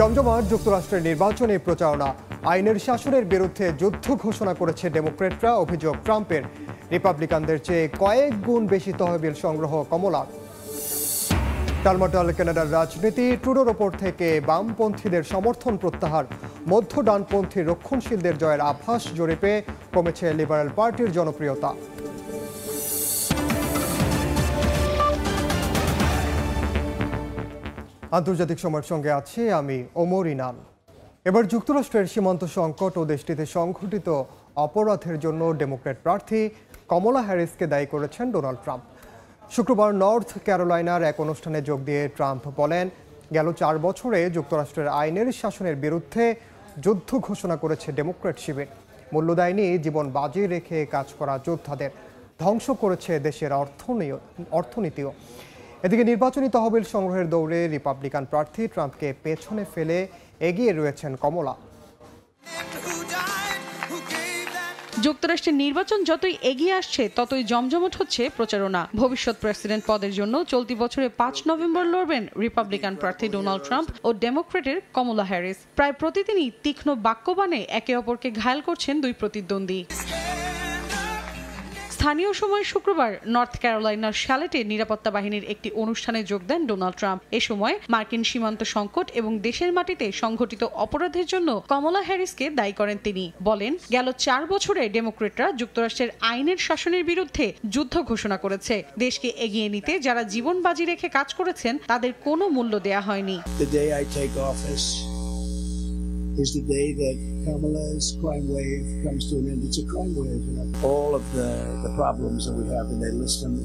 জমজমাট যুক্তরাষ্ট্রের নির্বাচনী প্রচারণা, আইনের শাসনের বিরুদ্ধে যুদ্ধ ঘোষণা করেছে ডেমোক্রেটরা, অভিযোগ ট্রাম্পের। রিপাবলিকানদের চেয়ে কয়েক গুণ বেশি তহবিল সংগ্রহ কমলার টালমাটাল কানাডার রাজনীতি ট্রুডোর ওপর থেকে বামপন্থীদের সমর্থন প্রত্যাহার। মধ্য ডানপন্থী রক্ষণশীলদের জয়ের আভাস জরিপে কমেছে লিবারেল পার্টির জনপ্রিয়তা। আন্তর্জাতিক সময়ের সঙ্গে আছি আমি ওমর ইনাম। এবার যুক্তরাষ্ট্রের সীমান্ত সংকট ও দেশটিতে সংঘটিত অপরাধের জন্য ডেমোক্র্যাট প্রার্থী কমলা হ্যারিসকে দায়ী করেছেন ডোনাল্ড ট্রাম্প। শুক্রবার নর্থ ক্যারোলাইনার এক অনুষ্ঠানে যোগ দিয়ে ট্রাম্প বলেন, গেল চার বছরে যুক্তরাষ্ট্রের আইনের শাসনের বিরুদ্ধে যুদ্ধ ঘোষণা করেছে ডেমোক্র্যাট শিবির। মূল্য দেয়নি, জীবন বাজি রেখে কাজ করা যোদ্ধাদের। ধ্বংস করেছে দেশের অর্থনীতিও। এদিকে নির্বাচনী তহবিল সংগ্রহের দৌড়ে রিপাবলিকান প্রার্থী ট্রাম্পকে পেছনে ফেলে এগিয়ে রয়েছেন কমলা। যুক্তরাষ্ট্রের নির্বাচন যতই এগিয়ে আসছে, ততই জমজমট হচ্ছে প্রচারণা। ভবিষ্যৎ প্রেসিডেন্ট পদের জন্য চলতি বছরে পাঁচ নভেম্বর লড়বেন রিপাবলিকান প্রার্থী ডোনাল্ড ট্রাম্প ও ডেমোক্রেটের কমলা হ্যারিস। প্রায় প্রতিদিনই তীক্ষ্ণ বাক্যবাণে একে অপরকে ঘায়াল করছেন দুই প্রতিদ্বন্দ্বী। স্থানীয় সময় শুক্রবার নর্থ ক্যারোলাইনার শ্যালেটে নিরাপত্তা বাহিনীর একটি অনুষ্ঠানে যোগ দেন ডোনাল্ড ট্রাম্প। এ সময় মার্কিন সীমান্ত সংকট এবং দেশের মাটিতে সংঘটিত অপরাধের জন্য কমলা হ্যারিসকে দায়ী করেন তিনি। বলেন, গেল চার বছরে ডেমোক্রেটরা যুক্তরাষ্ট্রের আইনের শাসনের বিরুদ্ধে যুদ্ধ ঘোষণা করেছে। দেশকে এগিয়ে নিতে যারা জীবন বাজি রেখে কাজ করেছেন, তাদের কোনো মূল্য দেয়া হয়নি। The day I take office is the day that Kamala's crime wave comes to an end. It's a crime wave. You know, all of the, the problems that we have, and they list them.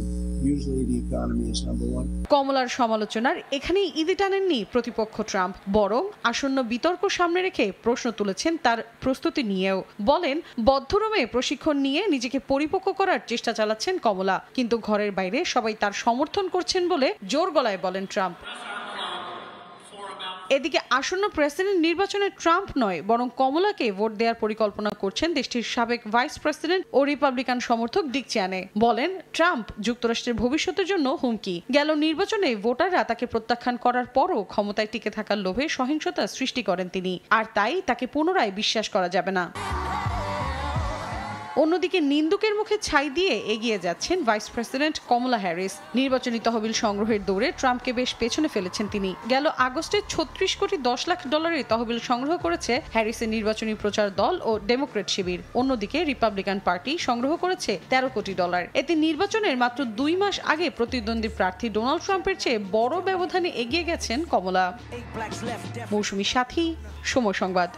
কমলার সমালোচনার এখানেই ইদি টানেননি প্রতিপক্ষ Trump বরং আসন্ন বিতর্ক সামনে রেখে প্রশ্ন তুলেছেন তার প্রস্তুতি নিয়েও বলেন বদ্ধরমে প্রশিক্ষণ নিয়ে নিজেকে পরিপক্ক করার চেষ্টা চালাচ্ছেন কমলা কিন্তু ঘরের বাইরে সবাই তার সমর্থন করছেন বলে জোর গলায় বলেন ট্রাম্প এদিকে আসন্ন প্রেসিডেন্ট নির্বাচনে ট্রাম্প নয়, বরং কমলাকে ভোট দেওয়ার পরিকল্পনা করছেন দেশটির সাবেক ভাইস প্রেসিডেন্ট ও রিপাবলিকান সমর্থক ডিক চ্যানে। বলেন, ট্রাম্প যুক্তরাষ্ট্রের ভবিষ্যতের জন্য হুমকি। গেল নির্বাচনে ভোটাররা তাকে প্রত্যাখ্যান করার পরও ক্ষমতায় টিকে থাকার লোভে সহিংসতা সৃষ্টি করেন তিনি। আর তাই তাকে পুনরায় বিশ্বাস করা যাবে না। অন্যদিকে নিন্দুকের মুখে ছাই দিয়ে এগিয়ে যাচ্ছেন ভাইস প্রেসিডেন্ট কমলা হ্যারিস। নির্বাচনী তহবিল সংগ্রহের দৌড়ে ট্রাম্পকে বেশ পেছনে ফেলেছেন তিনি। গেল আগস্টে ছত্রিশ কোটি দশ লাখ ডলারের তহবিল সংগ্রহ করেছে হ্যারিসের নির্বাচনী প্রচার দল ও ডেমোক্রেট শিবির। অন্যদিকে রিপাবলিকান পার্টি সংগ্রহ করেছে তেরো কোটি ডলার। এতে নির্বাচনের মাত্র দুই মাস আগে প্রতিদ্বন্দ্বী প্রার্থী ডোনাল্ড ট্রাম্পের চেয়ে বড় ব্যবধানে এগিয়ে গেছেন কমলা। মৌসুমী সাথী সময় সংবাদ।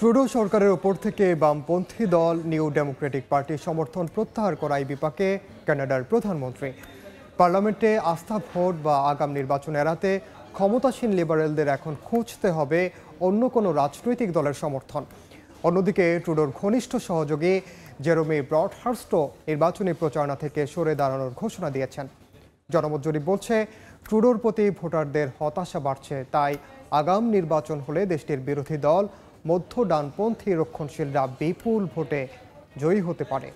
ট্রুডো সরকারের ওপর থেকে বামপন্থী দল নিউ ডেমোক্রেটিক পার্টির সমর্থন প্রত্যাহার করায় বিপাকে কানাডার প্রধানমন্ত্রী। পার্লামেন্টে আস্থা ভোট বা আগাম নির্বাচন এড়াতে ক্ষমতাসীন লিবারেলদের এখন খুঁজতে হবে অন্য কোনো রাজনৈতিক দলের সমর্থন। অন্যদিকে ট্রুডোর ঘনিষ্ঠ সহযোগী জেরোমি ব্রডহার্স্টও নির্বাচনী প্রচারণা থেকে সরে দাঁড়ানোর ঘোষণা দিয়েছেন। জনমত জরিপ বলছে, ট্রুডোর প্রতি ভোটারদের হতাশা বাড়ছে, তাই আগাম নির্বাচন হলে দেশটির বিরোধী দল মধ্য ডানপন্থী রক্ষণশীলরা বিপুল ভোটে জয়ী হতে পারে।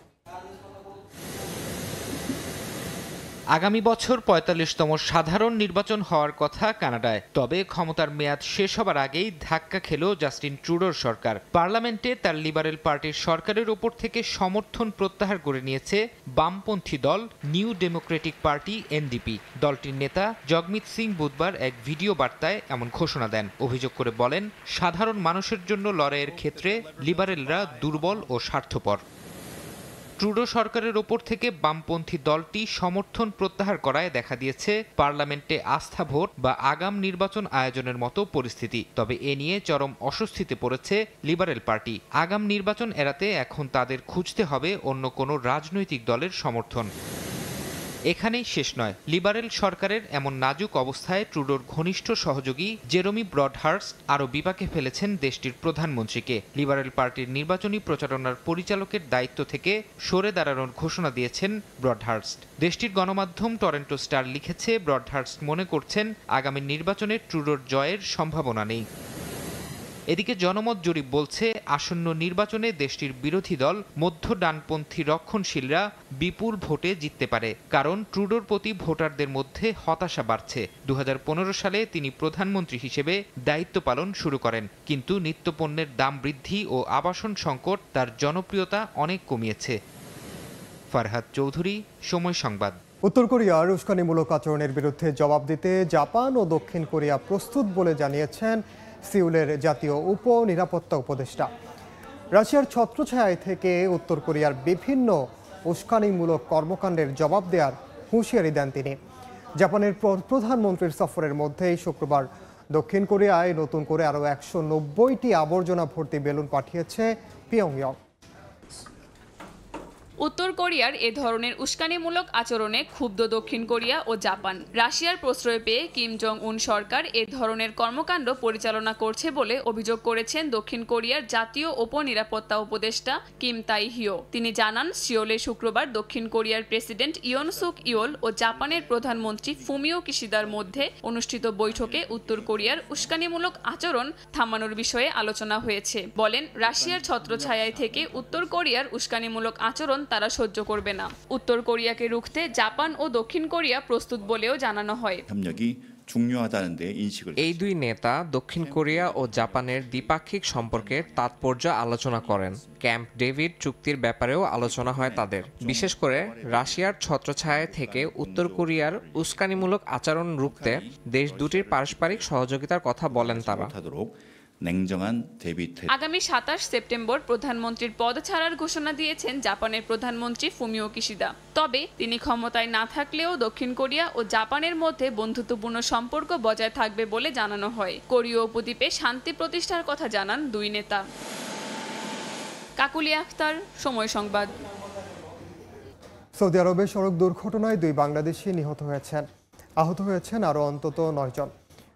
আগামী বছর পঁয়তাল্লিশতম সাধারণ নির্বাচন হওয়ার কথা কানাডায়। তবে ক্ষমতার মেয়াদ শেষ হবার আগেই ধাক্কা খেল জাস্টিন ট্রুডোর সরকার। পার্লামেন্টে তার লিবারেল পার্টির সরকারের ওপর থেকে সমর্থন প্রত্যাহার করে নিয়েছে বামপন্থী দল, নিউ ডেমোক্রেটিক পার্টি, এনডিপি। দলটির নেতা জগমিত সিং বুধবার এক ভিডিও বার্তায় এমন ঘোষণা দেন। অভিযোগ করে বলেন, সাধারণ মানুষের জন্য লড়াইয়ের ক্ষেত্রে লিবারেলরা দুর্বল ও স্বার্থপর। ট্রুডো সরকারের ওপর থেকে বামপন্থী দলটি সমর্থন প্রত্যাহার করায় দেখা দিয়েছে পার্লামেন্টে আস্থা ভোট বা আগাম নির্বাচন আয়োজনের মতো পরিস্থিতি। তবে এ নিয়ে চরম অস্বস্তিতে পড়েছে লিবারেল পার্টি। আগাম নির্বাচন এড়াতে এখন তাদের খুঁজতে হবে অন্য কোনো রাজনৈতিক দলের সমর্থন। এখানেই শেষ নয়। লিবারেল সরকারের এমন নাজুক অবস্থায় ট্রুডোর ঘনিষ্ঠ সহযোগী জেরোমি ব্রডহার্স আরও বিপাকে ফেলেছেন দেশটির প্রধানমন্ত্রীকে। লিবারেল পার্টির নির্বাচনী প্রচারণার পরিচালকের দায়িত্ব থেকে সরে দাঁড়ানোর ঘোষণা দিয়েছেন ব্রডহার্স্ট। দেশটির গণমাধ্যম টরেন্টো স্টার লিখেছে, ব্রডহার্স্ট মনে করছেন, আগামী নির্বাচনে ট্রুডোর জয়ের সম্ভাবনা নেই। এদিকে জনমত জরিপ বলছে, আসন্ন নির্বাচনে দেশটির বিরোধী দল মধ্য ডানপন্থী রক্ষণশীলরা বিপুল ভোটে জিততে পারে, কারণ ট্রুডোর প্রতি ভোটারদের মধ্যে হতাশা বাড়ছে। দু হাজার পনেরো সালে তিনি প্রধানমন্ত্রী হিসেবে দায়িত্ব পালন শুরু করেন, কিন্তু নিত্যপণ্যের দাম বৃদ্ধি ও আবাসন সংকট তার জনপ্রিয়তা অনেক কমিয়েছে। ফারহাদ চৌধুরী, সময় সংবাদ। উত্তর কোরিয়ার উস্কানিমূলক আচরণের বিরুদ্ধে জবাব দিতে জাপান ও দক্ষিণ কোরিয়া প্রস্তুত বলে জানিয়েছেন সিউলের জাতীয় উপ নিরাপত্তা উপদেষ্টা। রাশিয়ার ছত্রছায়ায় থেকে উত্তর কোরিয়ার বিভিন্ন উস্কানিমূলক কর্মকাণ্ডের জবাব দেওয়ার হুঁশিয়ারি দেন তিনি। জাপানের প্রধানমন্ত্রীর সফরের মধ্যেই শুক্রবার দক্ষিণ কোরিয়ায় নতুন করে আরও একশো নব্বইটি আবর্জনা ভর্তি বেলুন পাঠিয়েছে পিয়ংইয়ং। উত্তর কোরিয়ার এ ধরনের উস্কানিমূলক আচরণে ক্ষুব্ধ দক্ষিণ কোরিয়া ও জাপান। রাশিয়ার প্রশ্রয় পেয়ে কিম জং উন সরকার এ ধরনের কর্মকাণ্ড পরিচালনা করছে বলে অভিযোগ করেছেন দক্ষিণ কোরিয়ার জাতীয় উপনিরাপত্তা উপদেষ্টা কিম তাই হিও তিনি জানান, সিওলে শুক্রবার দক্ষিণ কোরিয়ার প্রেসিডেন্ট ইয়ন সুক ও জাপানের প্রধানমন্ত্রী ফুমিও কিশিদার মধ্যে অনুষ্ঠিত বৈঠকে উত্তর কোরিয়ার উস্কানিমূলক আচরণ থামানোর বিষয়ে আলোচনা হয়েছে। বলেন, রাশিয়ার ছত্রছায়ায় থেকে উত্তর কোরিয়ার উস্কানিমূলক আচরণ তারা সহ্য করবে না। উত্তর কোরিয়াকে রুখতে জাপান ও দক্ষিণ কোরিয়া প্রস্তুত বলেও জানানো হয়। এই দুই নেতা দক্ষিণ কোরিয়া ও জাপানের দ্বিপাক্ষিক সম্পর্কের তাৎপর্য আলোচনা করেন। ক্যাম্প ডেভিড চুক্তির ব্যাপারেও আলোচনা হয় তাদের। বিশেষ করে রাশিয়ার ছত্রছায়া থেকে উত্তর কোরিয়ার উস্কানিমূলক আচরণ রুখতে দেশ দুটির পারস্পরিক সহযোগিতার কথা বলেন তারা। 냉정한 대비 태 আগামী সাতাশ সেপ্টেম্বর প্রধানমন্ত্রীর পদ ছাড়ার ঘোষণা দিয়েছেন জাপানের প্রধানমন্ত্রী ফুমিও কিশিদা তবে তিনি ক্ষমতায় না থাকলেও দক্ষিণ কোরিয়া ও জাপানের মধ্যে বন্ধুত্বপূর্ণ সম্পর্ক বজায় থাকবে বলে জানানো হয় কোরীয় উপদ্বীপে শান্তি প্রতিষ্ঠার কথা জানান দুই নেতা কাকুলি আখতার সময় সংবাদ সৌদি আরবে সড়ক দুর্ঘটনায় দুই বাংলাদেশি নিহত হয়েছেন আহত হয়েছেন আরও অন্তত নয়জন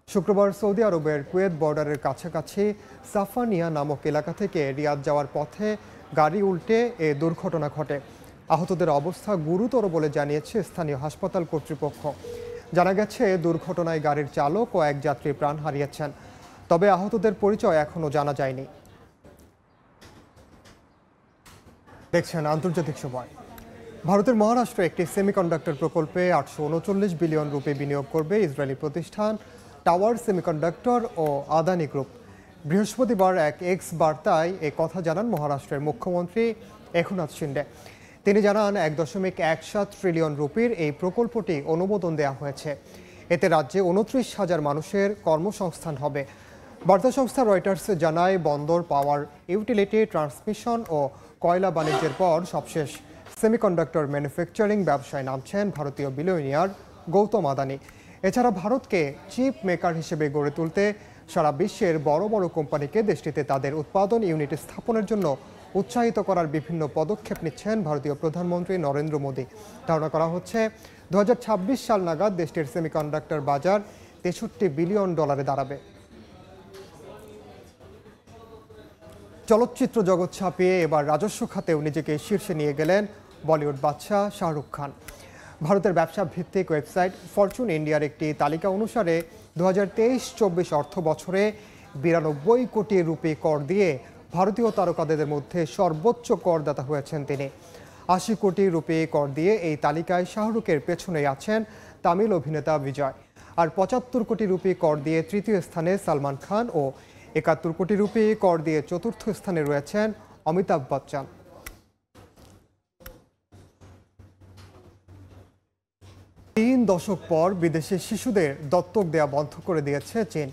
শুক্রবার সৌদি আরবের কুয়েত বর্ডারের কাছাকাছি সাফানিয়া নামক এলাকা থেকে রিয়াদ যাওয়ার পথে গাড়ি উল্টে এ দুর্ঘটনা ঘটে। আহতদের অবস্থা গুরুতর বলে জানিয়েছে স্থানীয় হাসপাতাল কর্তৃপক্ষ। জানা গেছে দুর্ঘটনায় গাড়ির চালক ও এক যাত্রী প্রাণ হারিয়েছেন। তবে আহতদের পরিচয় এখনও জানা যায়নি। দেখছেন আন্তর্জাতিক সময়। ভারতের মহারাষ্ট্র একটি সেমিকন্ডাক্টর প্রকল্পে আটশো উনচল্লিশ বিলিয়ন রুপি বিনিয়োগ করবে ইসরায়েলি প্রতিষ্ঠান। টাওয়ার সেমিকন্ডাক্টর ও আদানি গ্রুপ। বৃহস্পতিবার এক এক্স বার্তায় এ কথা জানান মহারাষ্ট্রের মুখ্যমন্ত্রী একনাথ শিন্ডে। তিনি জানান, এক দশমিক এক সাত ট্রিলিয়ন রুপির এই প্রকল্পটি অনুমোদন দেওয়া হয়েছে। এতে রাজ্যে উনত্রিশ হাজার মানুষের কর্মসংস্থান হবে। বার্তা সংস্থা রয়টার্স জানায়, বন্দর, পাওয়ার, ইউটিলিটি, ট্রান্সমিশন ও কয়লা বাণিজ্যের পর সবশেষ সেমিকন্ডাক্টর ম্যানুফ্যাকচারিং ব্যবসায় নামছেন ভারতীয় বিলিয়নিয়ার গৌতম আদানি। এছাড়া ভারতকে চিপ মেকার হিসেবে গড়ে তুলতে সারা বিশ্বের বড় বড় কোম্পানিকে দেশটিতে তাদের উৎপাদন ইউনিট স্থাপনের জন্য উৎসাহিত করার বিভিন্ন পদক্ষেপ নিচ্ছেন ভারতীয় প্রধানমন্ত্রী নরেন্দ্র মোদী। ধারণা করা হচ্ছে দু হাজার ছাব্বিশ সাল নাগাদ দেশটির সেমিকন্ডাক্টর বাজার তেষট্টি বিলিয়ন ডলারে দাঁড়াবে। চলচ্চিত্র জগৎ ছাপিয়ে এবার রাজস্ব খাতেও নিজেকে শীর্ষে নিয়ে গেলেন বলিউড বাদশাহ শাহরুখ খান। ভারতের ব্যবসা ভিত্তিক ওয়েবসাইট ফরচুন ইন্ডিয়ার একটি তালিকা অনুসারে দু হাজার তেইশ চব্বিশ অর্থ বছরে বিরানব্বই কোটি রুপি কর দিয়ে ভারতীয় তারকাদের মধ্যে সর্বোচ্চ করদাতা হয়েছেন তিনি। আশি কোটি রুপি কর দিয়ে এই তালিকায় শাহরুখের পেছনে আছেন তামিল অভিনেতা বিজয়। আর পঁচাত্তর কোটি রুপি কর দিয়ে তৃতীয় স্থানে সালমান খান ও একাত্তর কোটি রুপি কর দিয়ে চতুর্থ স্থানে রয়েছেন অমিতাভ বচ্চন। তিন দশক পর বিদেশে শিশুদের দত্তক দেয়া বন্ধ করে দিয়েছে চীন।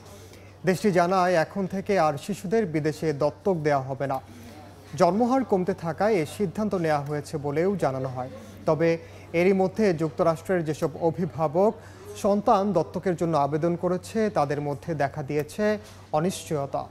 দেশটি জানায়, এখন থেকে আর শিশুদের বিদেশে দত্তক দেওয়া হবে না। জন্মহার কমতে থাকায় এ সিদ্ধান্ত নেওয়া হয়েছে বলেও জানানো হয়। তবে এরই মধ্যে যুক্তরাষ্ট্রের যেসব অভিভাবক সন্তান দত্তকের জন্য আবেদন করেছে, তাদের মধ্যে দেখা দিয়েছে অনিশ্চয়তা।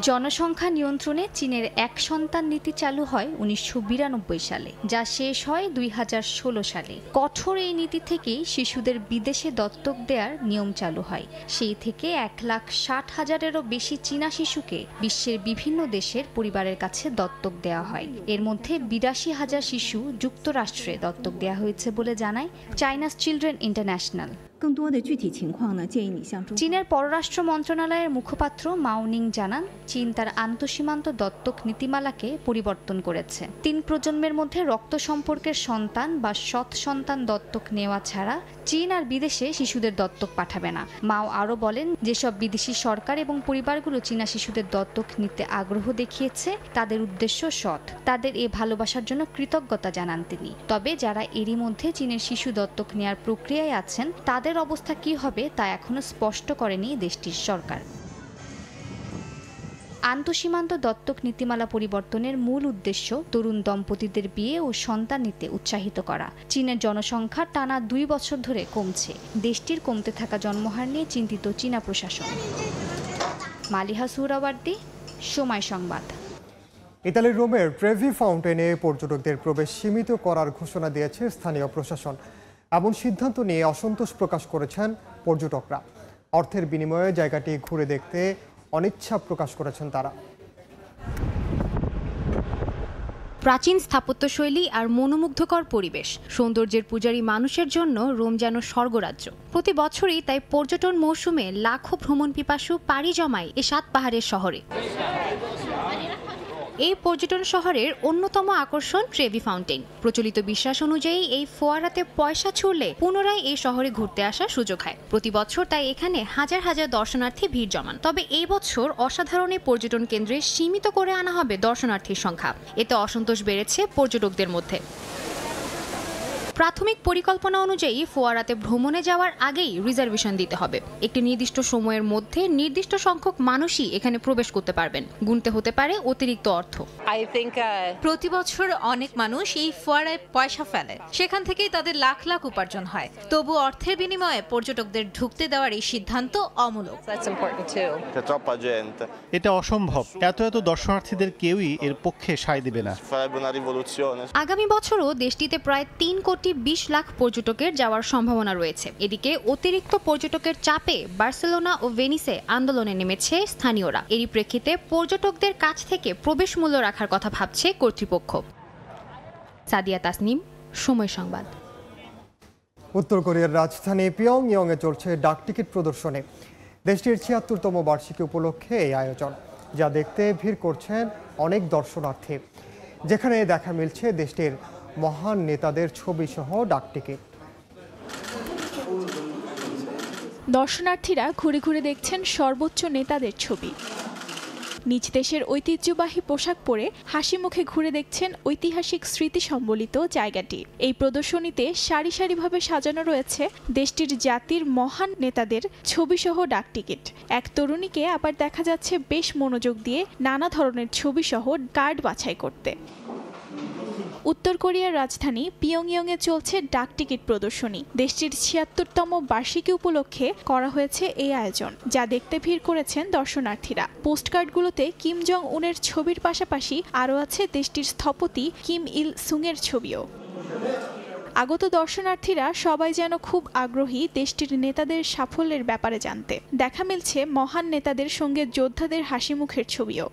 জনসংখ্যা নিয়ন্ত্রণে চীনের এক সন্তান নীতি চালু হয় উনিশশো বিরানব্বই সালে, যা শেষ হয় দুই হাজার ষোলো সালে। কঠোর এই নীতি থেকেই শিশুদের বিদেশে দত্তক দেওয়ার নিয়ম চালু হয়। সেই থেকে এক লাখ ষাট হাজারেরও বেশি চীনা শিশুকে বিশ্বের বিভিন্ন দেশের পরিবারের কাছে দত্তক দেওয়া হয়। এর মধ্যে বিরাশি হাজার শিশু যুক্তরাষ্ট্রে দত্তক দেওয়া হয়েছে বলে জানায় চাইনাস চিলড্রেন ইন্টারন্যাশনাল। 更多的具体情况呢，建议你向中。 চীনের পররাষ্ট্র মন্ত্রণালয়ের মুখপাত্র মাওনিং জানান চীন তার আন্তঃসীমান্ত দত্তক নীতিমালাকে পরিবর্তন করেছে তিন প্রজন্মের মধ্যে রক্ত সম্পর্কের সন্তান বা সৎ সন্তান দত্তক নেওয়া ছাড়া চীন আর বিদেশে শিশুদের দত্তক পাঠাবে না মাও আরও বলেন যেসব বিদেশি সরকার এবং পরিবারগুলো চীনা শিশুদের দত্তক নিতে আগ্রহ দেখিয়েছে তাদের উদ্দেশ্য সৎ তাদের এ ভালোবাসার জন্য কৃতজ্ঞতা জানান তিনি তবে যারা এরই মধ্যে চীনের শিশু দত্তক নেয়ার প্রক্রিয়ায় আছেন তাদের অবস্থা কি হবে তা এখনও স্পষ্ট করেনি দেশটির সরকার। আন্তঃসীমান্ত দত্তক নীতিমালা পরিবর্তনের মূল উদ্দেশ্য তরুণ দম্পতিদের বিয়ে ও সন্তান নিতে উৎসাহিত করা। চীনের জনসংখ্যা টানা দুই বছর ধরে কমছে। দেশটির কমতে থাকা জন্মহার নিয়ে চিন্তিত চীনা প্রশাসন। মালিহা সুহরাওয়ার্দী, সময় সংবাদ। ইতালির রোমের ট্রেভি ফাউন্টেনে পর্যটকদের প্রবেশ সীমিত করার ঘোষণা দিয়েছে স্থানীয় প্রশাসন। এমন সিদ্ধান্ত নিয়ে অসন্তোষ প্রকাশ করেছেন পর্যটকরা। অর্থের বিনিময়ে জায়গাটি ঘুরে দেখতে অনিচ্ছা প্রকাশ করেছেন তারা। প্রাচীন স্থাপত্যশৈলী আর মনোমুগ্ধকর পরিবেশ, সৌন্দর্যের পূজারী মানুষের জন্য রোম যেন স্বর্গরাজ্য। প্রতি বছরই তাই পর্যটন মৌসুমে লাখো ভ্রমণ পিপাসু পাড়ি জমায় এ সাত পাহাড়ের শহরে। এই পর্যটন শহরের অন্যতম আকর্ষণ ট্রেভি ফাউন্টেন। প্রচলিত বিশ্বাস অনুযায়ী এই ফোয়ারাতে পয়সা ছুড়লে পুনরায় এই শহরে ঘুরতে আসার সুযোগ হয়। প্রতি বছর তাই এখানে হাজার হাজার দর্শনার্থী ভিড় জমান। তবে এই বছর অসাধারণ পর্যটন কেন্দ্রে সীমিত করে আনা হবে দর্শনার্থীর সংখ্যা। এতে অসন্তোষ বেড়েছে পর্যটকদের মধ্যে। প্রাথমিক পরিকল্পনা অনুযায়ী ফোয়ারাতে ভ্রমণে যাওয়ার আগেই রিজার্ভেশন দিতে হবে। একটি নির্দিষ্ট সময়ের মধ্যে নির্দিষ্ট সংখ্যক মানুষই এখানে প্রবেশ করতে পারবেন। গুনতে হতে পারে অতিরিক্ত অর্থ। প্রতি বছর অনেক মানুষ এই ফোয়ারায় পয়সা ফেলে। সেখান থেকেই তাদের লাখ লাখ উপার্জন হয়। তবু অর্থের বিনিময়ে পর্যটকদের ঢুকতে দেওয়ার এই সিদ্ধান্ত অমূলক। এটা অসম্ভব। এত এত দর্শনার্থীদের কেউই এর পক্ষে সায় দিবে না। আগামী বছরও দেশটিতে প্রায় তিন কোটি বিশ লাখ পর্যটকের যাওয়ার সম্ভাবনা রয়েছে। এদিকে অতিরিক্ত পর্যটকের চাপে বার্সেলোনা ও ভেনিসে আন্দোলনে নেমেছে স্থানীয়রা। এরই প্রেক্ষিতে পর্যটকদের কাছ থেকে প্রবেশ মূল্য রাখার কথা ভাবছে কর্তৃপক্ষ। সাদিয়া তাসনিম, সময় সংবাদ। উত্তর কোরিয়ার রাজধানী পিয়ং এ চলছে ডাকটিকিট প্রদর্শনী। দেশটির ছিয়াত্তরতম বার্ষিকী উপলক্ষে এই আয়োজন, যা দেখতে ভিড় করছেন অনেক দর্শনার্থী। যেখানে দেখা মিলছে দেশটির মহান নেতাদের ছবি সহ ডাকটিকিট দর্শনার্থীরা ঘুরে ঘুরে দেখছেন সর্বোচ্চ নেতাদের ছবি। নিজ দেশের ঐতিহ্যবাহী পোশাক পরে হাসি মুখে ঘুরে দেখছেন ঐতিহাসিক স্মৃতি সম্বলিত জায়গাটি। এই প্রদর্শনীতে সারি সারিভাবে সাজানো রয়েছে দেশটির জাতির মহান নেতাদের ছবিসহ ডাকটিকিট এক তরুণীকে আবার দেখা যাচ্ছে বেশ মনোযোগ দিয়ে নানা ধরনের ছবিসহ কার্ড বাছাই করতে। উত্তর কোরিয়ার রাজধানী পিয়ংইয়ংয়ে চলছে ডাক টিকিট প্রদর্শনী। দেশটির ছিয়াত্তরতম বার্ষিকী উপলক্ষে করা হয়েছে এই আয়োজন, যা দেখতে ভিড় করেছেন দর্শনার্থীরা। পোস্টকার্ডগুলোতে কিম জং উনের ছবির পাশাপাশি আরও আছে দেশটির স্থপতি কিম ইল সুংয়ের ছবিও। আগত দর্শনার্থীরা সবাই যেন খুব আগ্রহী দেশটির নেতাদের সাফল্যের ব্যাপারে জানতে। দেখা মিলছে মহান নেতাদের সঙ্গে যোদ্ধাদের হাসি মুখের ছবিও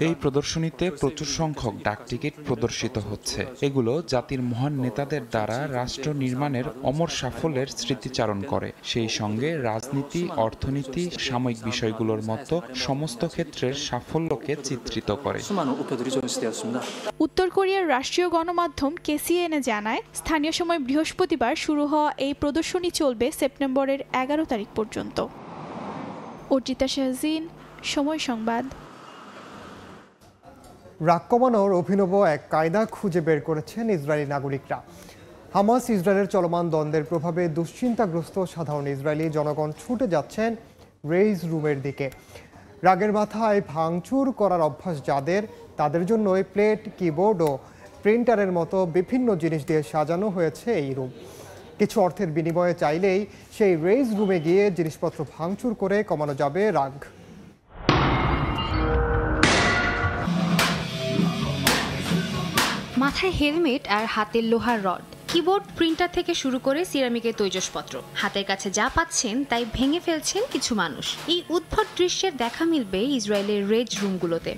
এই প্রদর্শনীতে প্রচুর সংখ্যক ডাকটিকিট প্রদর্শিত হচ্ছে। এগুলো জাতির মহান নেতাদের দ্বারা রাষ্ট্র নির্মাণের অমর সাফল্যের স্মৃতিচারণ করে। সেই সঙ্গে রাজনীতি অর্থনীতি সাময়িক বিষয়গুলোর মতো সমস্ত ক্ষেত্রের সাফল্যকে চিত্রিত করে। উত্তর কোরিয়ার রাষ্ট্রীয় গণমাধ্যম কেসিএনএ জানায়, স্থানীয় সময় বৃহস্পতিবার শুরু হওয়া এই প্রদর্শনী চলবে সেপ্টেম্বরের এগারো তারিখ পর্যন্ত। অর্জিতা শাহজিন, সময় সংবাদ। রাগ কমানোর অভিনব এক কায়দা খুঁজে বের করেছেন ইসরায়েলি নাগরিকরা। হামাস ইসরায়েলের চলমান দ্বন্দ্বের প্রভাবে দুশ্চিন্তাগ্রস্ত সাধারণ ইসরায়েলি জনগণ ছুটে যাচ্ছেন রেইজ রুমের দিকে। রাগের মাথায় ভাঙচুর করার অভ্যাস যাদের, তাদের জন্য এই প্লেট, কিবোর্ড ও প্রিন্টারের মতো বিভিন্ন জিনিস দিয়ে সাজানো হয়েছে এই রুম কিছু অর্থের বিনিময়ে চাইলেই সেই রেজ রুমে গিয়ে জিনিসপত্র ভাঙচুর করে কমানো যাবে রাগ। মাথায় হেলমেট আর হাতের লোহার রড। কিবোর্ড, প্রিন্টার থেকে শুরু করে সিরামিকের তৈজসপত্র। হাতের কাছে যা পাচ্ছেন, তাই ভেঙে ফেলছেন কিছু মানুষ। এই উদ্ভট দৃশ্যের দেখা মিলবে ইসরায়েলের রেজ রুমগুলোতে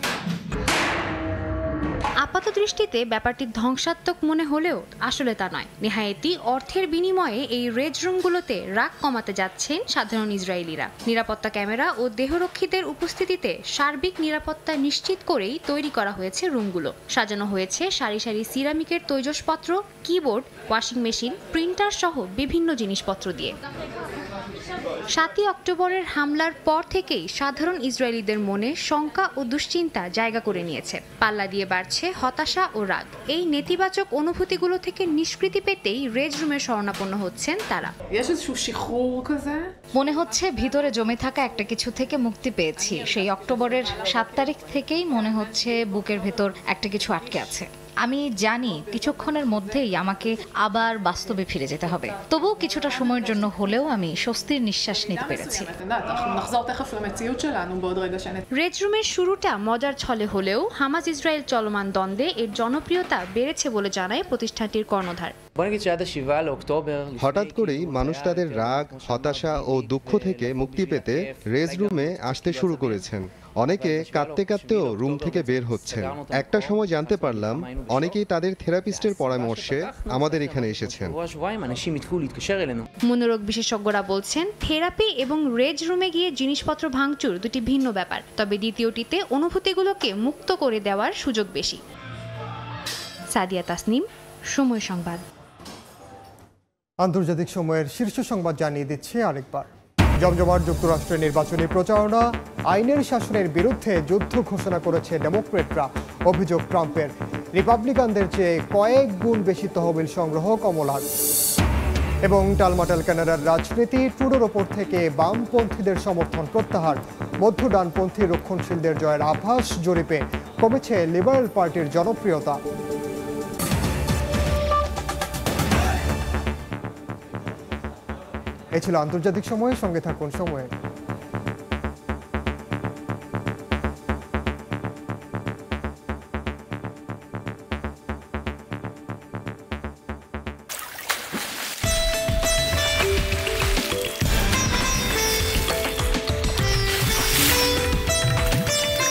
আপাত দৃষ্টিতে ব্যাপারটি ধ্বংসাত্মক মনে হলেও আসলে তা নয়। নেহায়েতি অর্থের বিনিময়ে এই রেড রুমগুলোতে রাগ কমাতে যাচ্ছেন সাধারণ ইসরায়েলিরা। নিরাপত্তা ক্যামেরা ও দেহরক্ষীদের উপস্থিতিতে সার্বিক নিরাপত্তা নিশ্চিত করেই তৈরি করা হয়েছে রুমগুলো। সাজানো হয়েছে সারি সারি সিরামিকের তৈজসপত্র, কিবোর্ড, ওয়াশিং মেশিন, প্রিন্টার সহ বিভিন্ন জিনিসপত্র দিয়ে। সাতই অক্টোবরের হামলার পর থেকেই সাধারণ ইসরায়েলিদের মনে শঙ্কা ও দুশ্চিন্তা জায়গা করে নিয়েছে। পাল্লা দিয়ে বাড়ছে হতাশা ও রাগ। এই নেতিবাচক অনুভূতিগুলো থেকে নিষ্কৃতি পেতেই রেজ রুমে শরণাপন্ন হচ্ছেন তারা। মনে হচ্ছে ভিতরে জমে থাকা একটা কিছু থেকে মুক্তি পেয়েছি। সেই অক্টোবরের সাত তারিখ থেকেই মনে হচ্ছে বুকের ভেতর একটা কিছু আটকে আছে। আমি জানি কিছুক্ষণের মধ্যেই আমাকে আবার বাস্তবে ফিরে যেতে হবে। তবুও কিছুটা সময়ের জন্য হলেও আমি স্বস্তির নিঃশ্বাস নিতে পেরেছি। রেড রুমের শুরুটা মজার ছলে হলেও হামাজ ইসরায়েল চলমান দ্বন্দ্বে এর জনপ্রিয়তা বেড়েছে বলে জানায় প্রতিষ্ঠানটির কর্ণধার। হঠাৎ করেই মানুষ তাদের রাগ হতাশা ও দুঃখ থেকে মুক্তি পেতে রেজ রুমে আসতে শুরু করেছেন। অনেকে কাঁদতে কাঁদতেও রুম থেকে বের হচ্ছেন একটা সময় জানতে পারলাম অনেকেই তাদের থেরাপিস্টের পরামর্শে আমাদের এখানে এসেছেন মনোরোগ বিশেষজ্ঞরা বলছেন থেরাপি এবং রেজ রুমে গিয়ে জিনিসপত্র ভাঙচুর দুটি ভিন্ন ব্যাপার তবে দ্বিতীয়টিতে অনুভূতিগুলোকে মুক্ত করে দেওয়ার সুযোগ বেশি সাদিয়া তাসনিম সময় সংবাদ আন্তর্জাতিক সময়ের শীর্ষ সংবাদ জানিয়ে দিচ্ছে আরেকবার জমজমার যুক্তরাষ্ট্রের নির্বাচনী প্রচারণা আইনের শাসনের বিরুদ্ধে যুদ্ধ ঘোষণা করেছে ডেমোক্রেটরা, অভিযোগ ট্রাম্পের। রিপাবলিকানদের চেয়ে কয়েক গুণ বেশি তহবিল সংগ্রহ কমলার এবং টালমাটাল কানাডার রাজনীতি ট্রুডোর ওপর থেকে বামপন্থীদের সমর্থন প্রত্যাহার। মধ্য ডানপন্থী রক্ষণশীলদের জয়ের আভাস জরিপে কমেছে লিবারেল পার্টির জনপ্রিয়তা। এ ছিল আন্তর্জাতিক সময়ের সঙ্গে থাকুন সময়ে।